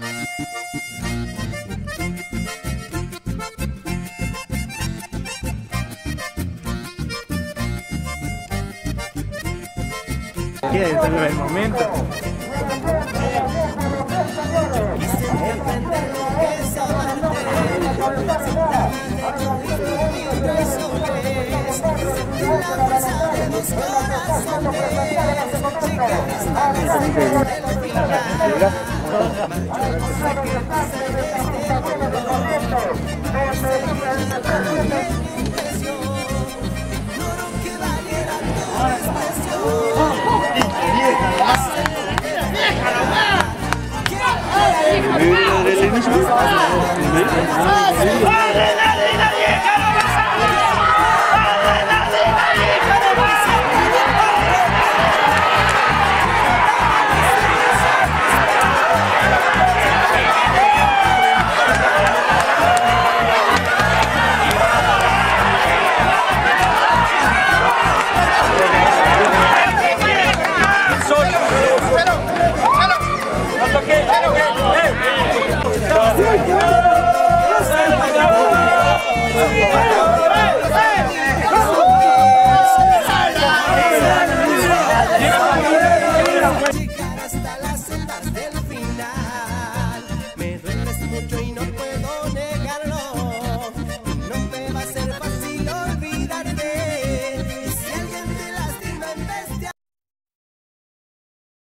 ¿Qué es el momento? ¡Ah, Let's go.